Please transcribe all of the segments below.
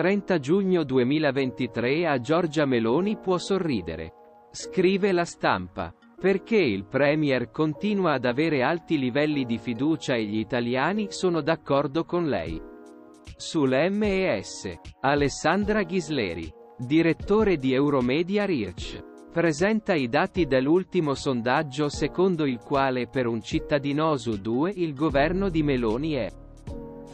30 giugno 2023 a Giorgia Meloni può sorridere. Scrive la stampa. Perché il Premier continua ad avere alti livelli di fiducia e gli italiani sono d'accordo con lei. Sull'MES. Alessandra Ghisleri, direttore di Euromedia Reach, presenta i dati dell'ultimo sondaggio secondo il quale per un cittadino su due il governo di Meloni è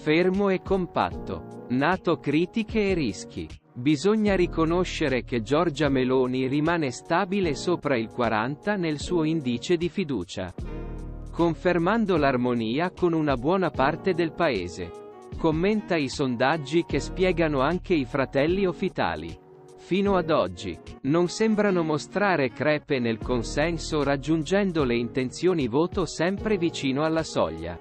fermo e compatto. Nato critiche e rischi. Bisogna riconoscere che Giorgia Meloni rimane stabile sopra il 40 nel suo indice di fiducia. Confermando l'armonia con una buona parte del paese. Commenta i sondaggi che spiegano anche i fratelli Ofitali. Fino ad oggi, non sembrano mostrare crepe nel consenso raggiungendo le intenzioni voto sempre vicino alla soglia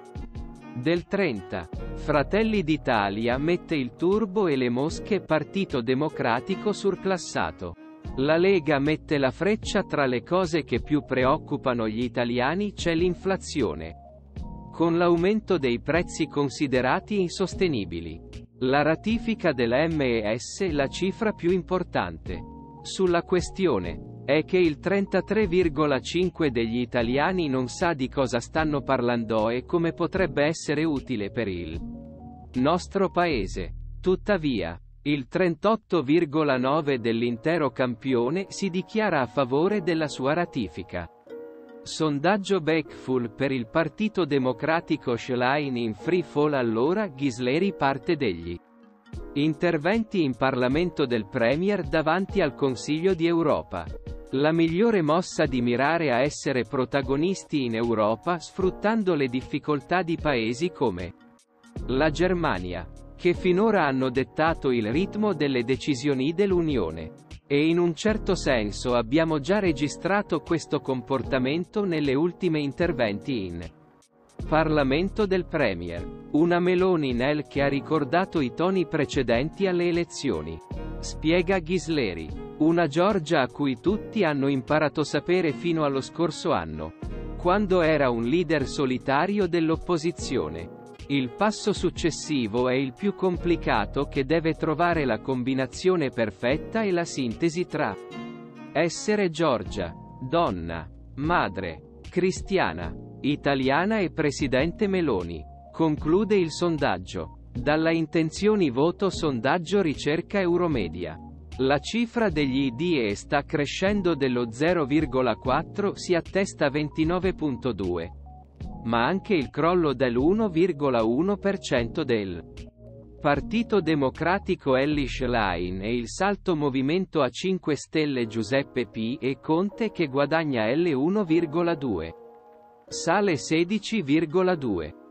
del 30. Fratelli d'Italia mette il turbo e le mosche Partito Democratico surclassato. La Lega mette la freccia tra le cose che più preoccupano gli italiani c'è l'inflazione con l'aumento dei prezzi considerati insostenibili. La ratifica della MES la cifra più importante. Sulla questione è che il 33,5 degli italiani non sa di cosa stanno parlando e come potrebbe essere utile per il nostro paese. Tuttavia, il 38,9 dell'intero campione si dichiara a favore della sua ratifica. Sondaggio Backfull per il Partito Democratico Schlein in free fall allora Ghisleri parte degli interventi in Parlamento del Premier davanti al Consiglio di Europa. La migliore mossa di mirare a essere protagonisti in Europa sfruttando le difficoltà di paesi come la Germania, che finora hanno dettato il ritmo delle decisioni dell'Unione. E in un certo senso abbiamo già registrato questo comportamento nelle ultime interventi in Parlamento del Premier. Una Meloni nel che ha ricordato i toni precedenti alle elezioni. Spiega Ghisleri. Una Giorgia a cui tutti hanno imparato sapere fino allo scorso anno. Quando era un leader solitario dell'opposizione. Il passo successivo è il più complicato che deve trovare la combinazione perfetta e la sintesi tra essere Giorgia, donna, madre, cristiana, italiana e presidente Meloni. Conclude il sondaggio. Dalla intenzioni voto sondaggio ricerca Euromedia. La cifra degli IDE sta crescendo dello 0,4 si attesta a 29.2 ma anche il crollo dell'1,1% del Partito Democratico Ellis Line e il salto Movimento a 5 Stelle Giuseppe P. e Conte che guadagna L1,2. Sale 16,2.